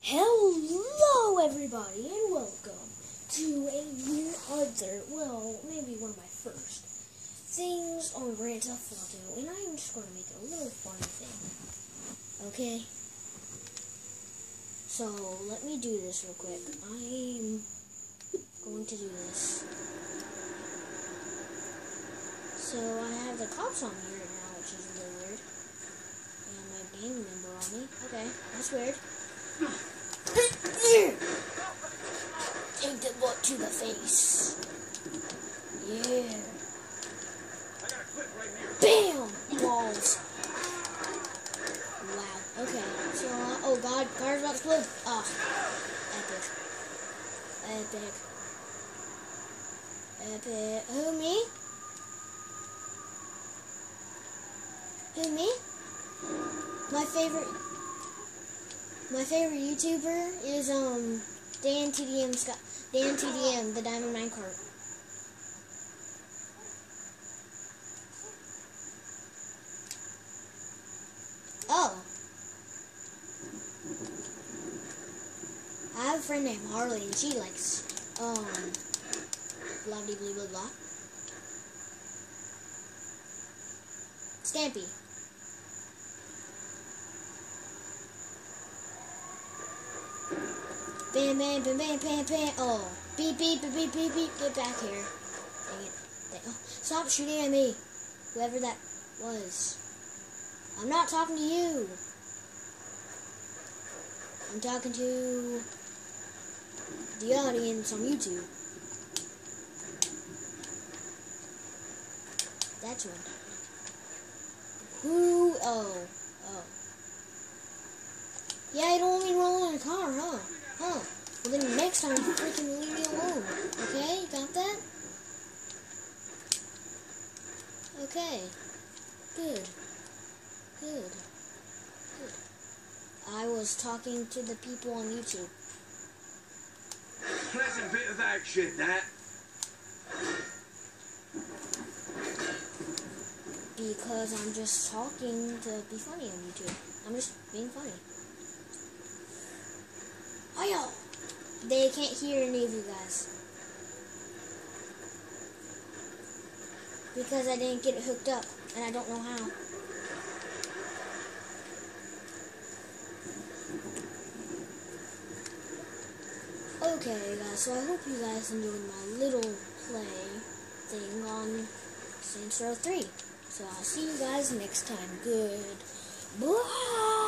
Hello, everybody, and welcome to another, well, maybe one of my first things on Grand Theft Auto, and I'm just going to make a little fun thing, okay? So, let me do this real quick. I'm going to do this. So, I have the cops on me right now, which is a little weird, and my gang member on me. Okay, that's weird. Take the book to the face. Yeah. Bam! Balls. Wow. Okay. So, uh, oh god, car's about to explode. Ah. Epic. Epic. Epic. Who, me? Who, me? My favorite my favorite YouTuber is um Dan TDM Scott Dan TDM the Diamond Minecart. Oh. I have a friend named Harley and she likes um blah blah blah blah blah. Stampy. Bam, bam, bam, bam, bam, bam. Oh, beep, beep, beep, beep, beep, beep. Get back here. Dang it. Dang. Oh, stop shooting at me. Whoever that was. I'm not talking to you. I'm talking to the audience on YouTube. That's one. Who? Oh. Oh. Yeah, I don't want me rolling in a car, huh? Huh. Well, then next time, you freaking leave me alone. Okay? Got that? Okay. Good. Good. Good. I was talking to the people on YouTube. Pleasant bit of action, that. Because I'm just talking to be funny on YouTube. I'm just being funny. Oh, yo! They can't hear any of you guys. Because I didn't get it hooked up, and I don't know how. Okay, guys, so I hope you guys enjoyed my little play thing on Saints Row 3. So I'll see you guys next time. Good. Bye!